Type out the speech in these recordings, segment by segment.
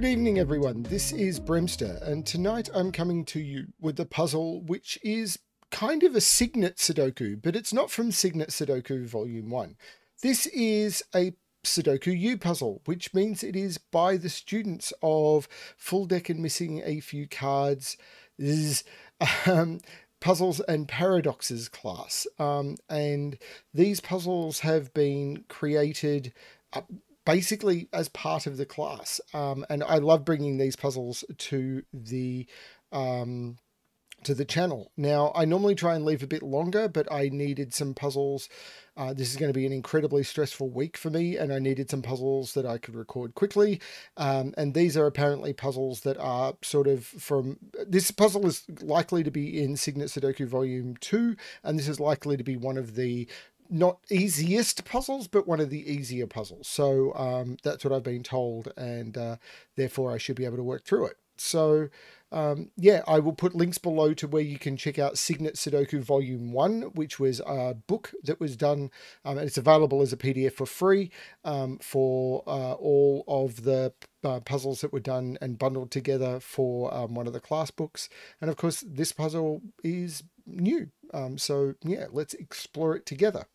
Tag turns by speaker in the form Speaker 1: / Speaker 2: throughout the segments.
Speaker 1: Good evening, everyone. This is Bremster, and tonight I'm coming to you with a puzzle which is kind of a Cygnet Sudoku, but it's not from Cygnet Sudoku Volume 1. This is a Sudoku U puzzle, which means it is by the students of Full Deck and Missing a Few Cards, um, Puzzles and Paradoxes class. Um, and these puzzles have been created. Basically as part of the class. Um, and I love bringing these puzzles to the um, to the channel. Now, I normally try and leave a bit longer, but I needed some puzzles. Uh, this is going to be an incredibly stressful week for me, and I needed some puzzles that I could record quickly. Um, and these are apparently puzzles that are sort of from. This puzzle is likely to be in Cygnet Sudoku Volume 2, and this is likely to be one of the not easiest puzzles, but one of the easier puzzles. So um, that's what I've been told, and uh, therefore I should be able to work through it. So um, yeah, I will put links below to where you can check out Cygnet Sudoku Volume 1, which was a book that was done, um, and it's available as a PDF for free um, for uh, all of the uh, puzzles that were done and bundled together for um, one of the class books. And of course, this puzzle is new. Um, so yeah, let's explore it together.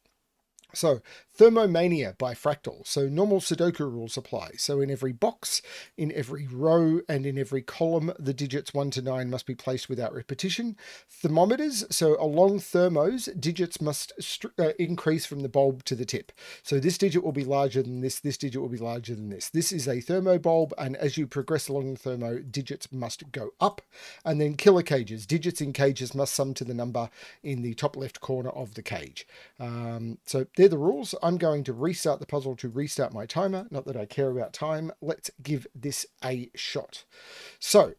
Speaker 1: So, Thermomania by Fractal. So, normal Sudoku rules apply. So, in every box, in every row, and in every column, the digits 1 to 9 must be placed without repetition. Thermometers. So, along thermos, digits must uh, increase from the bulb to the tip. So, this digit will be larger than this, this digit will be larger than this. This is a thermo bulb, and as you progress along the thermo, digits must go up. And then killer cages. Digits in cages must sum to the number in the top left corner of the cage. Um, so, they're the rules. I'm going to restart the puzzle to restart my timer. Not that I care about time. Let's give this a shot. So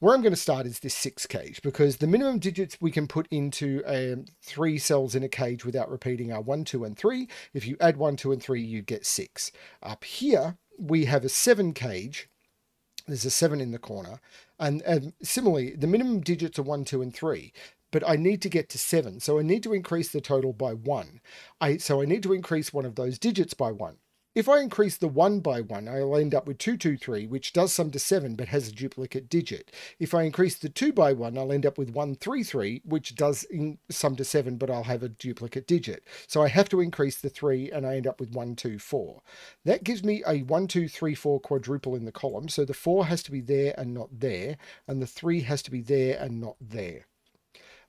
Speaker 1: where I'm going to start is this six cage because the minimum digits we can put into um, three cells in a cage without repeating are one, two, and three. If you add one, two, and three, you get six. Up here, we have a seven cage. There's a seven in the corner. And, and similarly, the minimum digits are one, two, and three but I need to get to seven. So I need to increase the total by one. I, so I need to increase one of those digits by one. If I increase the 1 by 1, I'll end up with 223, which does sum to 7 but has a duplicate digit. If I increase the 2 by 1, I'll end up with 133, which does sum to 7 but I'll have a duplicate digit. So I have to increase the 3 and I end up with 124. That gives me a 1, 2, 3, 4 quadruple in the column. So the 4 has to be there and not there, and the 3 has to be there and not there.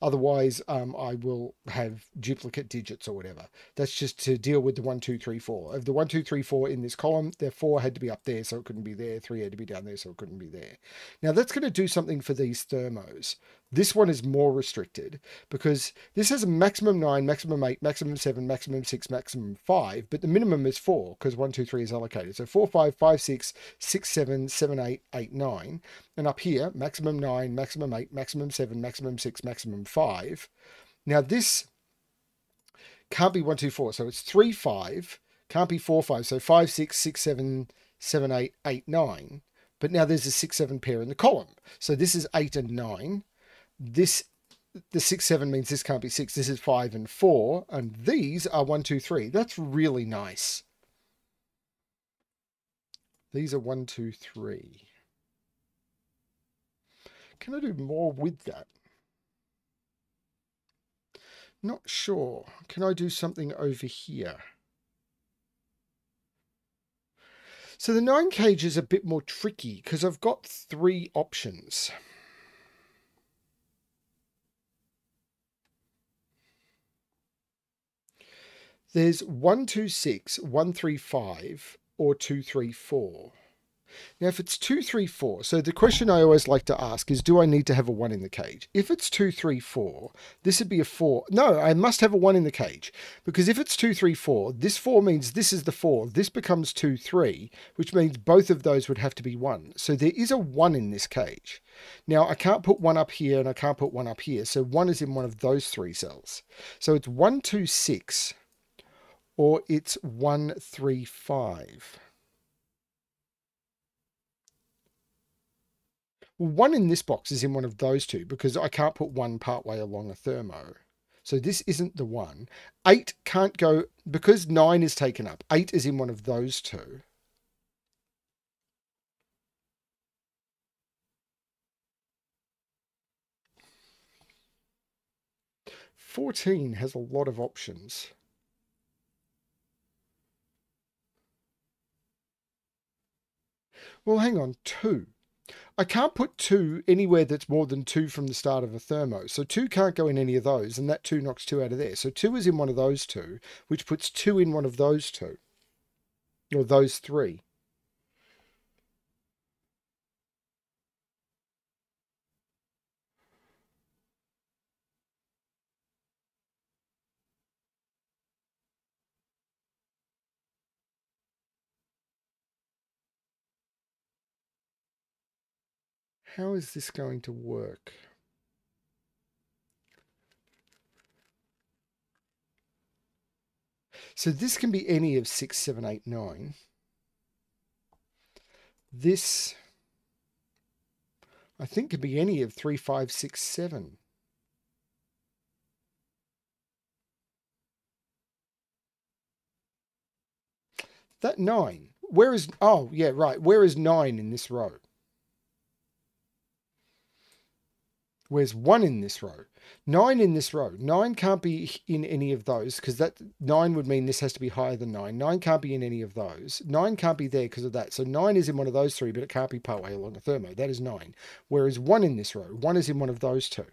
Speaker 1: Otherwise, um, I will have duplicate digits or whatever. That's just to deal with the one, two, three, four. Of the one, two, three, four in this column, the four had to be up there, so it couldn't be there. Three had to be down there, so it couldn't be there. Now that's going to do something for these thermos. This one is more restricted because this has a maximum 9, maximum 8, maximum 7, maximum 6, maximum 5, but the minimum is 4 because 1, 2, 3 is allocated. So 4, 5, 5, 6, 6, 7, 7, 8, 8, 9. And up here, maximum 9, maximum 8, maximum 7, maximum 6, maximum 5. Now this can't be 1, 2, 4. So it's 3, 5, can't be 4, 5. So 5, 6, 6, 7, 7, 8, 8, 9. But now there's a 6, 7 pair in the column. So this is 8 and 9 this the six seven means this can't be six. This is five and four, and these are one two three. That's really nice. These are one two three. Can I do more with that? Not sure. Can I do something over here? So the nine cage is a bit more tricky because I've got three options. There's 126, 135, or 234. Now, if it's 234, so the question I always like to ask is, do I need to have a 1 in the cage? If it's 234, this would be a 4. No, I must have a 1 in the cage, because if it's 234, this 4 means this is the 4. This becomes 2, 3, which means both of those would have to be 1. So there is a 1 in this cage. Now, I can't put 1 up here, and I can't put 1 up here, so 1 is in one of those three cells. So it's 126 or it's 135. One in this box is in one of those two because I can't put one partway along a thermo. So this isn't the one. Eight can't go because nine is taken up. Eight is in one of those two. Fourteen has a lot of options. Well, hang on, 2. I can't put 2 anywhere that's more than 2 from the start of a thermo. So 2 can't go in any of those, and that 2 knocks 2 out of there. So 2 is in one of those two, which puts 2 in one of those two, or those three. How is this going to work? So this can be any of six, seven, eight, nine. This, I think, could be any of three, five, six, seven. That nine, where is, oh, yeah, right. Where is nine in this row? Where's one in this row? Nine in this row. Nine can't be in any of those because that nine would mean this has to be higher than nine. Nine can't be in any of those. Nine can't be there because of that. So nine is in one of those three, but it can't be partway along a thermo. That is nine. Whereas one in this row, one is in one of those two.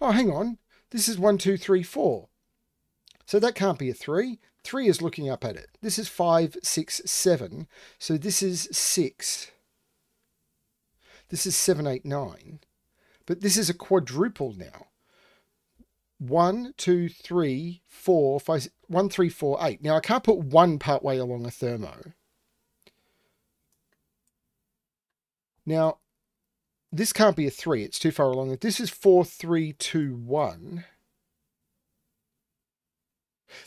Speaker 1: Oh, hang on. This is one, two, three, four. So that can't be a three. Three is looking up at it. This is five, six, seven. So this is six. This is seven, eight, nine. But this is a quadruple now. One, two, three, four, five, one, three, four, eight. Now I can't put one part way along a thermo. Now, this can't be a 3. It's too far along. This is 4, 3, 2, 1.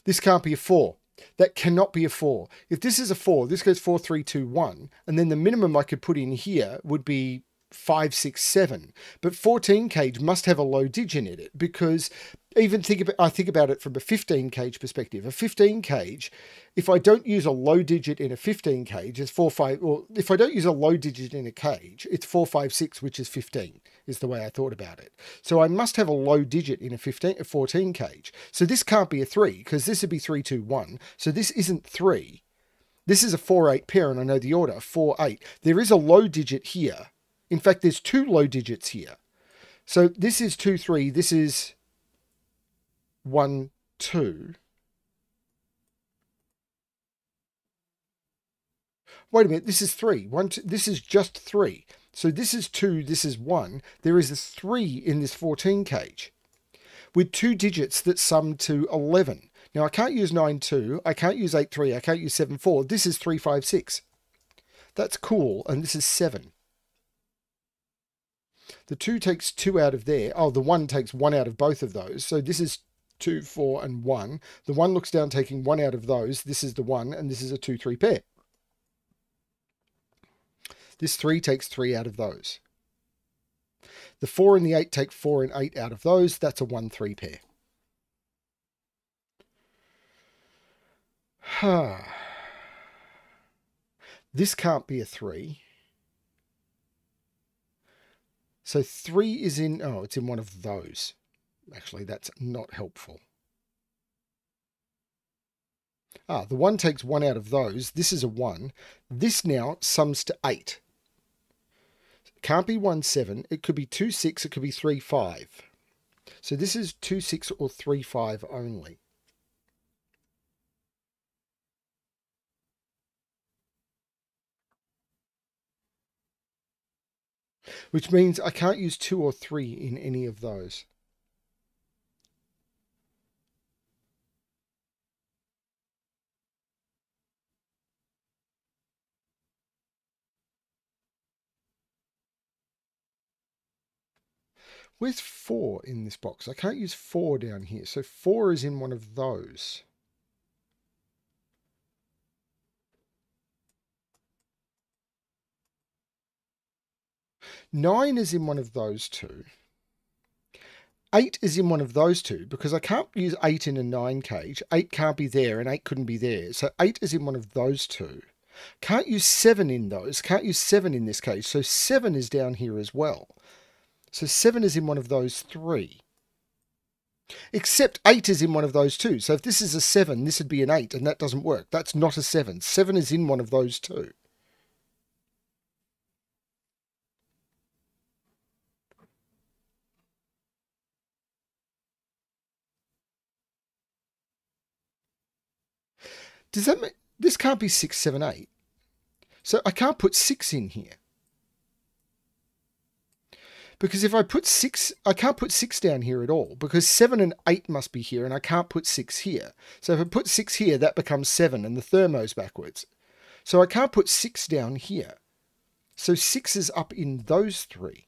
Speaker 1: This can't be a 4. That cannot be a 4. If this is a 4, this goes 4, 3, 2, 1. And then the minimum I could put in here would be five, six, seven. But 14 cage must have a low digit in it because even think about I think about it from a 15 cage perspective. A 15 cage, if I don't use a low digit in a 15 cage, it's four five. Or if I don't use a low digit in a cage, it's four five six, which is 15. Is the way I thought about it. So I must have a low digit in a 15, a 14 cage. So this can't be a three because this would be three two one. So this isn't three. This is a 4 8 pair, and I know the order 4 8. There is a low digit here in fact, there's two low digits here. So this is 2, 3. This is 1, 2. Wait a minute, this is 3. One, two, this is just 3. So this is 2, this is 1. There is a 3 in this 14 cage with two digits that sum to 11. Now I can't use 9, 2. I can't use 8, 3. I can't use 7, 4. This is 3, 5, 6. That's cool. And this is 7. The 2 takes 2 out of there. Oh, the 1 takes 1 out of both of those. So this is 2, 4, and 1. The 1 looks down taking 1 out of those. This is the 1, and this is a 2, 3 pair. This 3 takes 3 out of those. The 4 and the 8 take 4 and 8 out of those. That's a 1, 3 pair. this can't be a 3. So three is in, oh, it's in one of those. Actually, that's not helpful. Ah, the one takes one out of those. This is a one. This now sums to eight. It can't be one seven. It could be two six. It could be three five. So this is two six or three five only. which means I can't use two or three in any of those. Where's 4 in this box? I can't use 4 down here. So 4 is in one of those. Nine is in one of those two. 8 is in one of those two because I can't use 8 in a 9 cage. 8 can't be there and 8 couldn't be there. So 8 is in one of those two. Can't use 7 in those. Can't use 7 in this cage. So 7 is down here as well. So 7 is in one of those three. Except 8 is in one of those two. So if this is a 7, this would be an 8, and that doesn't work. That's not a 7. 7 is in one of those two. Does that mean this can't be 6, 7, 8? So I can't put 6 in here. Because if I put 6, I can't put 6 down here at all. Because 7 and 8 must be here, and I can't put 6 here. So if I put 6 here, that becomes 7, and the thermo's backwards. So I can't put 6 down here. So 6 is up in those three.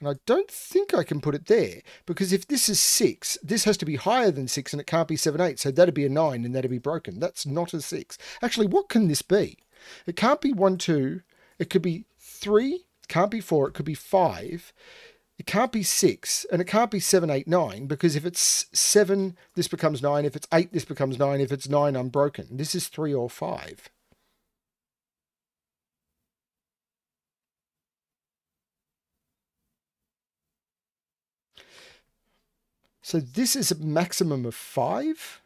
Speaker 1: And I don't think I can put it there because if this is 6, this has to be higher than 6 and it can't be 7, 8. So that'd be a 9 and that'd be broken. That's not a 6. Actually, what can this be? It can't be 1, 2. It could be 3. Can't be 4. It could be 5. It can't be 6. And it can't be 7, 8, 9 because if it's 7, this becomes 9. If it's 8, this becomes 9. If it's 9, I'm broken. This is 3 or 5. So this is a maximum of five.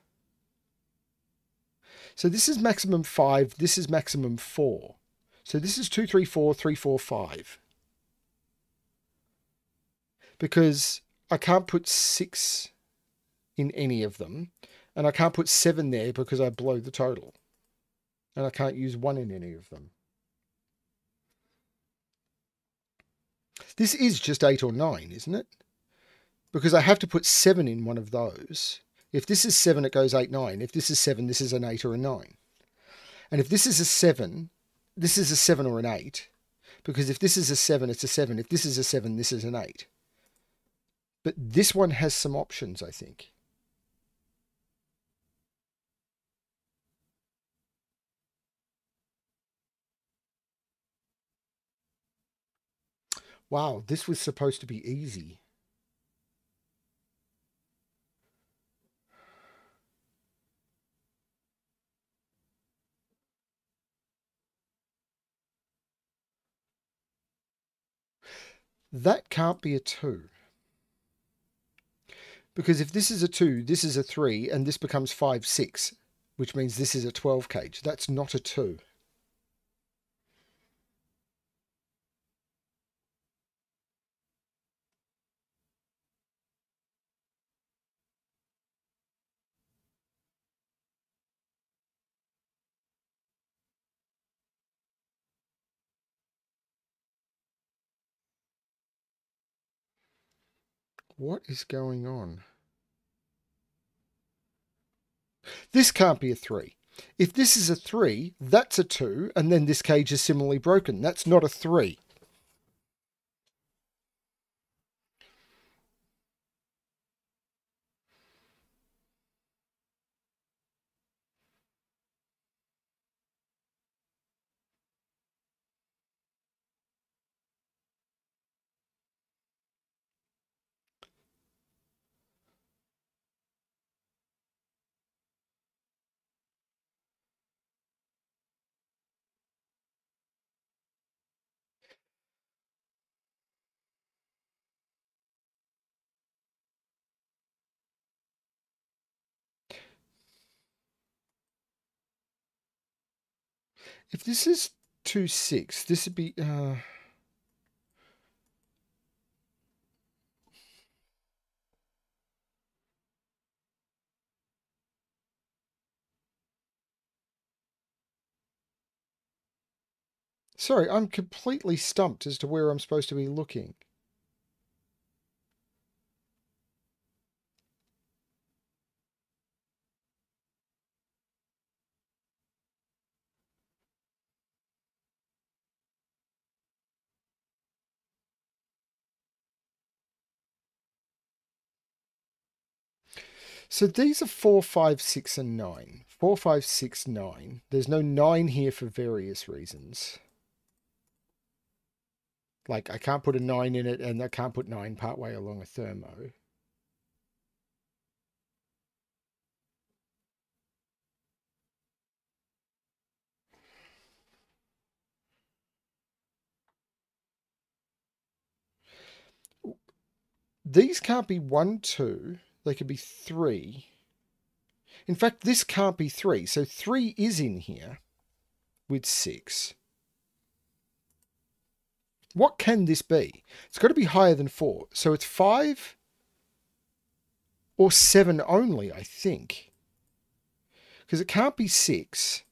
Speaker 1: So this is maximum five. This is maximum four. So this is two, three, four, three, four, five. Because I can't put six in any of them. And I can't put seven there because I blow the total. And I can't use one in any of them. This is just eight or nine, isn't it? because I have to put 7 in one of those. If this is 7, it goes 8, 9. If this is 7, this is an 8 or a 9. And if this is a 7, this is a 7 or an 8. Because if this is a 7, it's a 7. If this is a 7, this is an 8. But this one has some options, I think. Wow, this was supposed to be easy. That can't be a 2. Because if this is a 2, this is a 3, and this becomes 5, 6, which means this is a 12 cage. That's not a 2. What is going on? This can't be a 3. If this is a 3, that's a 2, and then this cage is similarly broken. That's not a 3. If this is 2, 6, this would be... Uh... Sorry, I'm completely stumped as to where I'm supposed to be looking. So these are four, five, six, and nine. Four, five, six, nine. There's no nine here for various reasons. Like I can't put a nine in it and I can't put nine partway along a thermo. These can't be one, two, they could be 3. In fact, this can't be 3. So 3 is in here with 6. What can this be? It's got to be higher than 4. So it's 5 or 7 only, I think. Because it can't be 6.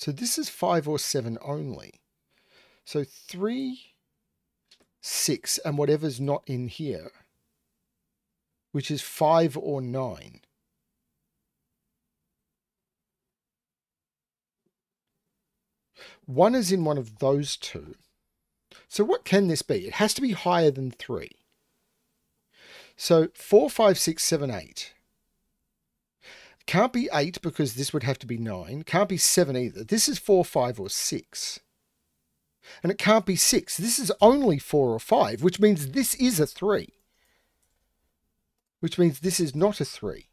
Speaker 1: So this is 5 or 7 only. So 3, 6, and whatever's not in here, which is 5 or 9. One is in one of those two. So what can this be? It has to be higher than 3. So 4, 5, 6, 7, 8. Can't be 8 because this would have to be 9. Can't be 7 either. This is 4, 5 or 6. And it can't be 6. This is only 4 or 5, which means this is a 3. Which means this is not a 3.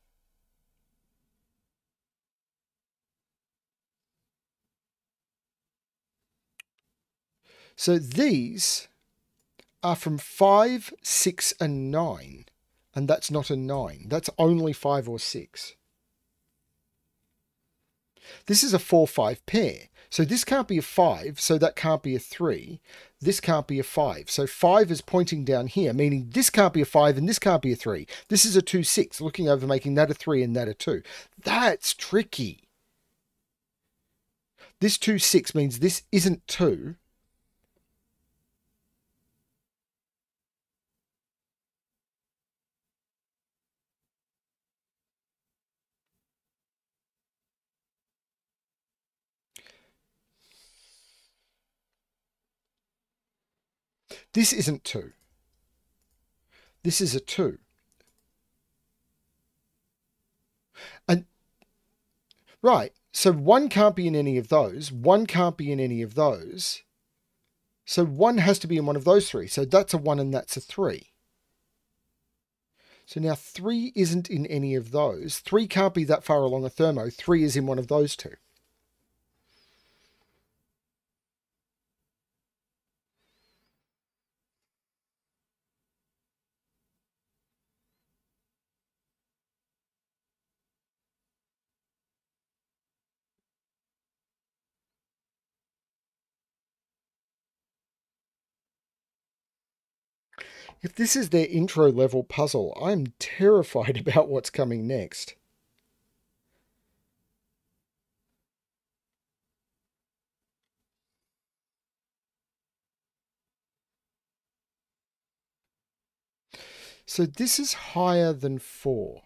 Speaker 1: So these are from 5, 6 and 9. And that's not a 9. That's only 5 or 6. This is a 4-5 pair. So this can't be a 5, so that can't be a 3. This can't be a 5. So 5 is pointing down here, meaning this can't be a 5 and this can't be a 3. This is a 2-6, looking over making that a 3 and that a 2. That's tricky. This 2-6 means this isn't 2. This isn't 2. This is a 2. And right, so 1 can't be in any of those. 1 can't be in any of those. So 1 has to be in one of those three. So that's a 1 and that's a 3. So now 3 isn't in any of those. 3 can't be that far along a thermo. 3 is in one of those two. If this is their intro level puzzle, I'm terrified about what's coming next. So this is higher than 4.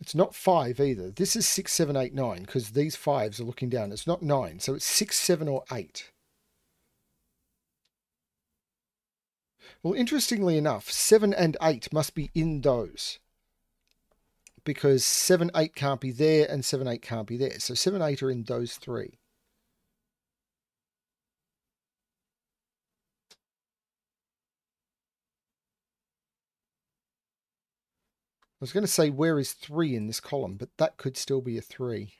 Speaker 1: It's not 5 either. This is 6, 7, 8, 9 because these 5s are looking down. It's not 9. So it's 6, 7 or 8. Well, interestingly enough, 7 and 8 must be in those. Because 7, 8 can't be there and 7, 8 can't be there. So 7, 8 are in those three. I was going to say where is 3 in this column, but that could still be a 3.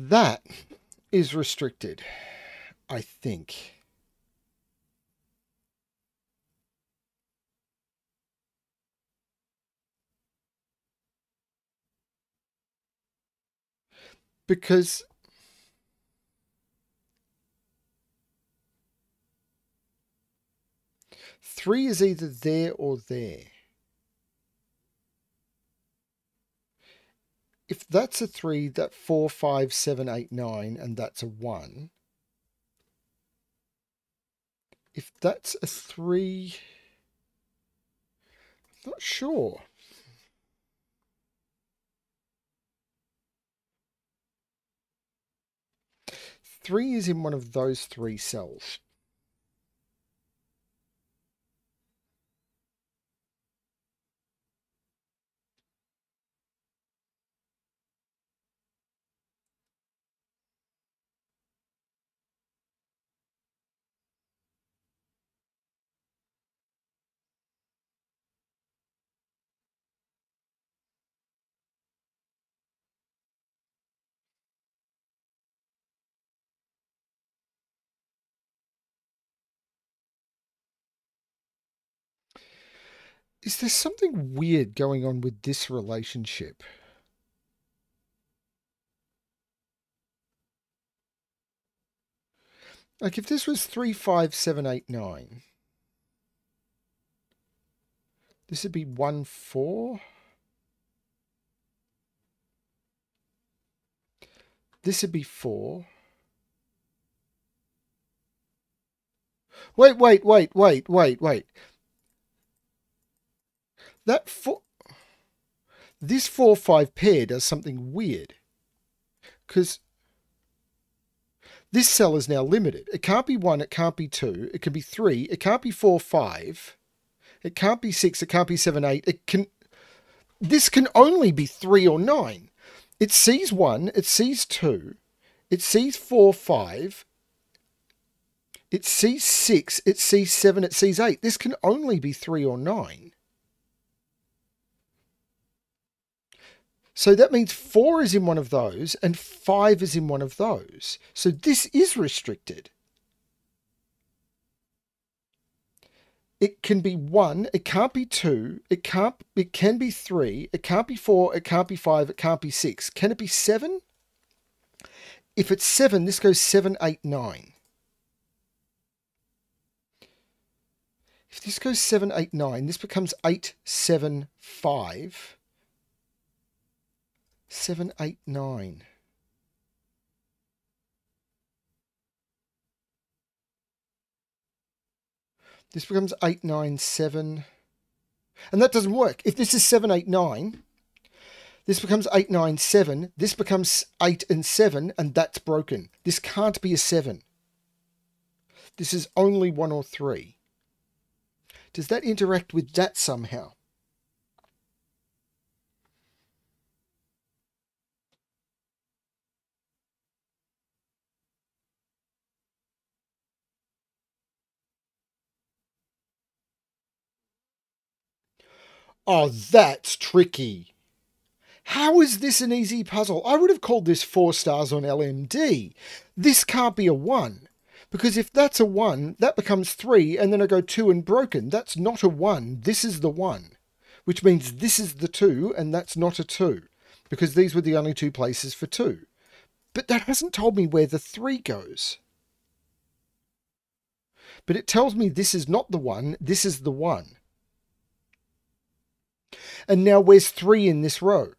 Speaker 1: That is restricted, I think. Because Three is either there or there. If that's a three, that four, five, seven, eight, nine, and that's a one. If that's a three, I'm not sure. 3 is in one of those three cells. Is there something weird going on with this relationship? Like if this was 3, 5, 7, 8, 9, this would be 1, 4. This would be 4. Wait, wait, wait, wait, wait, wait. That four, this 4-5 pair does something weird. Because this cell is now limited. It can't be 1, it can't be 2, it can be 3, it can't be 4, 5, it can't be 6, it can't be 7, 8. It can this can only be 3 or 9. It sees 1, it sees 2, it sees 4, 5, it sees 6, it sees 7, it sees 8. This can only be 3 or 9. So that means four is in one of those and five is in one of those. So this is restricted. It can be one, it can't be two, it can't it can be three, it can't be four, it can't be five, it can't be six. Can it be seven? If it's seven, this goes seven, eight, nine. If this goes seven, eight, nine, this becomes eight, seven, five seven, eight, nine. This becomes eight, nine, seven. And that doesn't work. If this is seven, eight, nine, this becomes eight, nine, seven. This becomes eight and seven, and that's broken. This can't be a seven. This is only one or three. Does that interact with that somehow? Oh, that's tricky. How is this an easy puzzle? I would have called this four stars on LMD. This can't be a one. Because if that's a one, that becomes three, and then I go two and broken. That's not a one. This is the one. Which means this is the two, and that's not a two. Because these were the only two places for two. But that hasn't told me where the three goes. But it tells me this is not the one, this is the one. And now where's three in this row?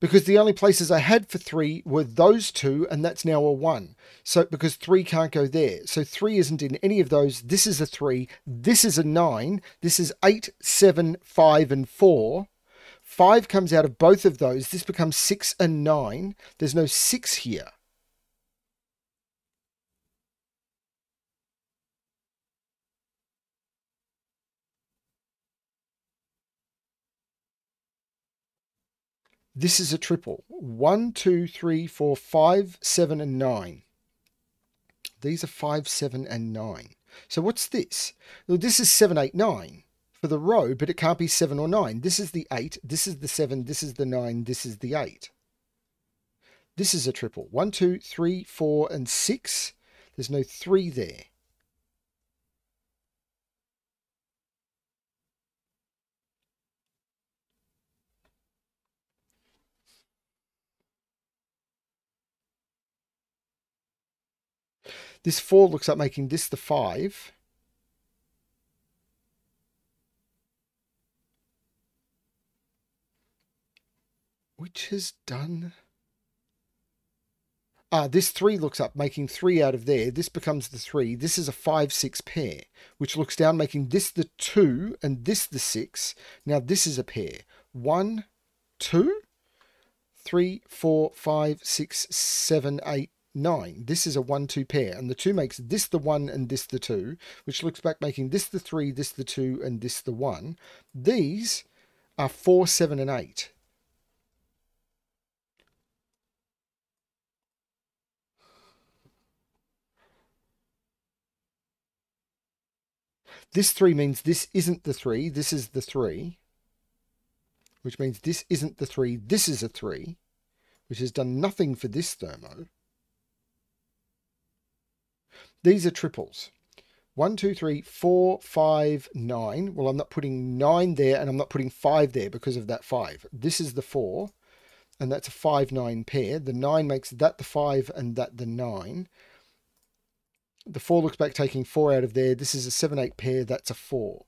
Speaker 1: Because the only places I had for three were those two, and that's now a one. So because three can't go there. So three isn't in any of those. This is a three. This is a nine. This is eight, seven, five, and four. Five comes out of both of those. This becomes six and nine. There's no six here. This is a triple. One, two, three, four, five, seven, and nine. These are five, seven, and nine. So what's this? Well, this is seven, eight, nine for the row, but it can't be seven or nine. This is the eight, this is the seven, this is the nine, this is the eight. This is a triple. One, two, three, four, and six. There's no three there. This 4 looks like making this the 5. Which has done... Ah, this 3 looks up, making 3 out of there. This becomes the 3. This is a 5-6 pair, which looks down, making this the 2 and this the 6. Now this is a pair. 1, 2, 3, 4, 5, 6, 7, 8, 9. This is a 1 2 pair, and the 2 makes this the 1 and this the 2, which looks back making this the 3, this the 2, and this the 1. These are 4, 7, and 8. This 3 means this isn't the 3, this is the 3, which means this isn't the 3, this is a 3, which has done nothing for this thermo. These are triples. One, two, three, four, five, nine. Well, I'm not putting nine there and I'm not putting five there because of that five. This is the four, and that's a five, nine pair. The nine makes that the five and that the nine. The 4 looks back taking 4 out of there. This is a 7 8 pair. That's a 4.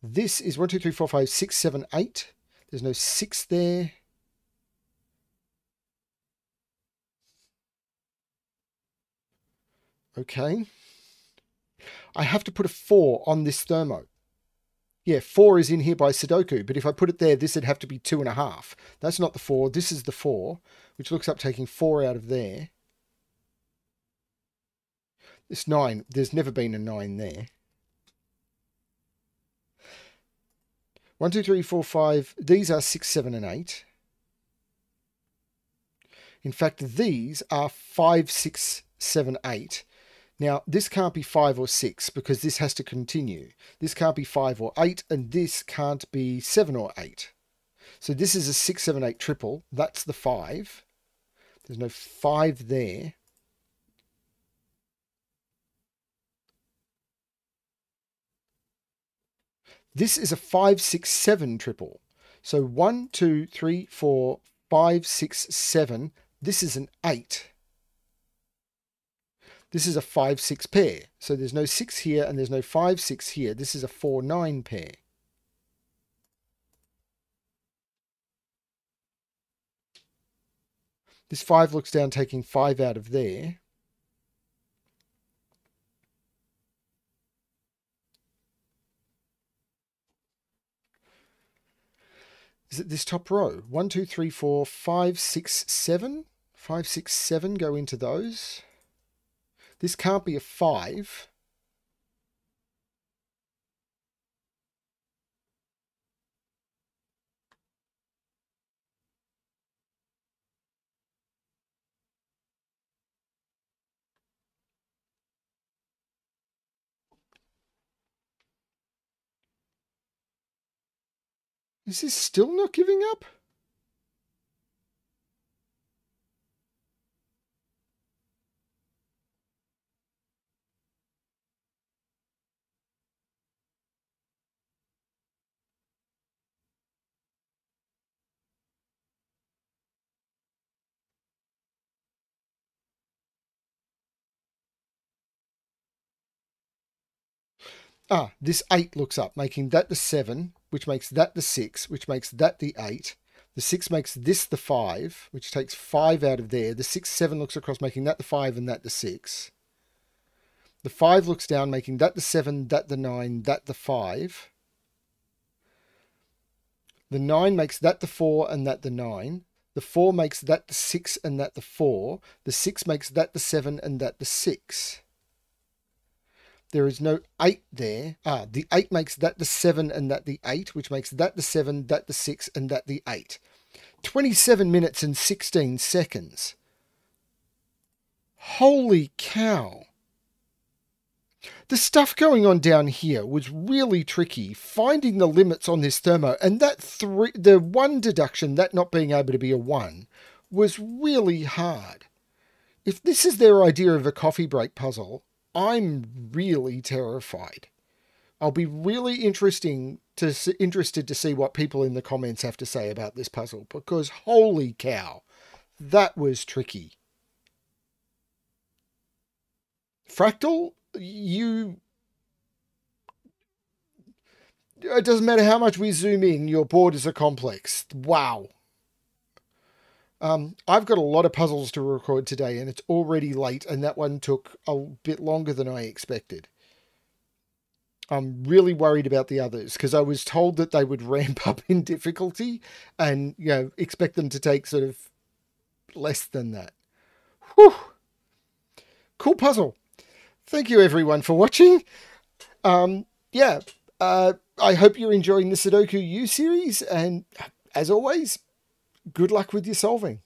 Speaker 1: This is 1, 2, 3, 4, 5, 6, 7, 8. There's no 6 there. Okay. I have to put a 4 on this thermo. Yeah, 4 is in here by Sudoku, but if I put it there, this would have to be 2.5. That's not the 4. This is the 4, which looks up taking 4 out of there. It's nine. There's never been a nine there. One, two, three, four, five. These are six, seven, and eight. In fact, these are five, six, seven, eight. Now, this can't be five or six because this has to continue. This can't be five or eight, and this can't be seven or eight. So this is a six, seven, eight triple. That's the five. There's no five there. This is a 567 triple. So one, two, three, four, five, six, seven. This is an 8. This is a 5 6 pair. So there's no 6 here and there's no 5 6 here. This is a 4 9 pair. This 5 looks down taking 5 out of there. is it this top row? One, two, three, four, five, six, seven. Five, six, seven go into those. This can't be a five. Is this still not giving up? Ah, this 8 looks up, making that the 7, which makes that the 6, which makes that the 8. The 6 makes this the 5, which takes 5 out of there. The 6, 7 looks across, making that the 5 and that the 6. The 5 looks down, making that the 7, that the 9, that the 5. The 9 makes that the 4 and that the 9. The 4 makes that the 6 and that the 4. The 6 makes that the 7 and that the 6 there is no 8 there. Ah, the 8 makes that the 7 and that the 8, which makes that the 7, that the 6, and that the 8. 27 minutes and 16 seconds. Holy cow. The stuff going on down here was really tricky, finding the limits on this thermo, and that three, the one deduction, that not being able to be a one, was really hard. If this is their idea of a coffee break puzzle, I'm really terrified. I'll be really interesting to interested to see what people in the comments have to say about this puzzle because holy cow, that was tricky. Fractal, you it doesn't matter how much we zoom in, your borders are complex. Wow. Um, I've got a lot of puzzles to record today, and it's already late, and that one took a bit longer than I expected. I'm really worried about the others because I was told that they would ramp up in difficulty and, you know, expect them to take sort of less than that. Whew. Cool puzzle. Thank you everyone for watching. Um, yeah, uh, I hope you're enjoying the Sudoku U series, and as always, good luck with your solving.